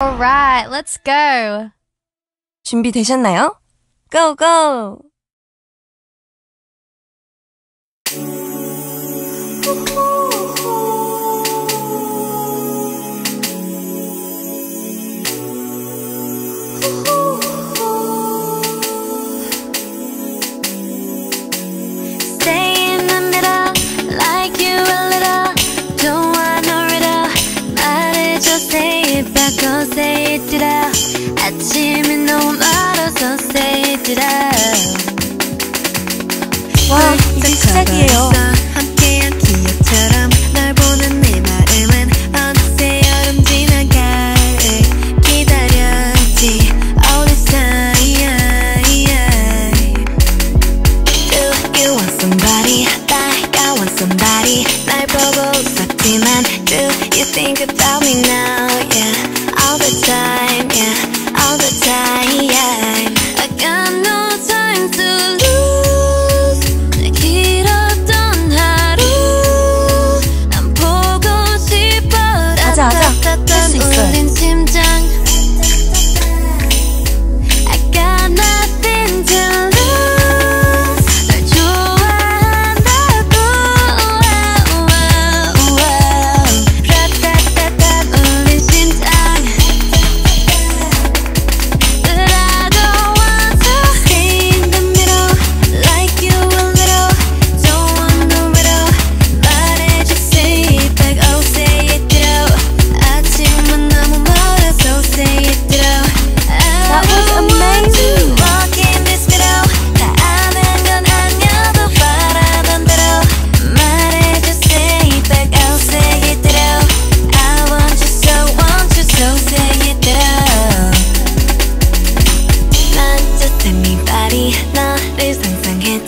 Alright, let's go. 준비되셨나요? Go, go! it out 와 아, 이제 시작이에요. 함께한 기억처럼 널 보는 내 마음은 어느새 여름 지나가 기다렸지 all this time Do you somebody? Music Fest.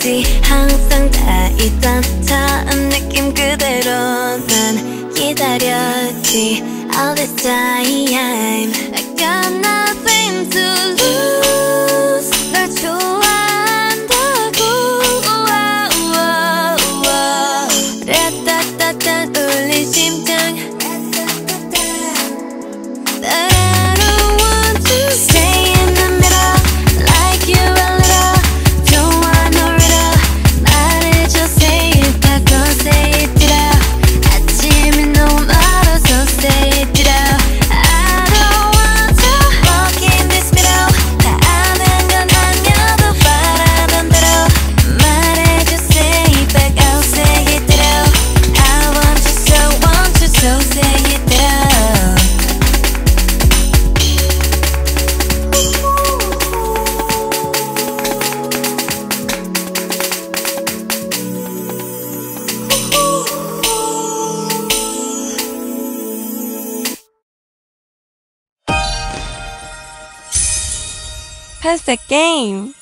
어디 항상 다 있던 처음 느낌 그대로 난 기다렸지. All this time I got nothing to lose. 널 좋아한다고. 우와 우와 우와. 라따따따 울린 심장 Pass the game!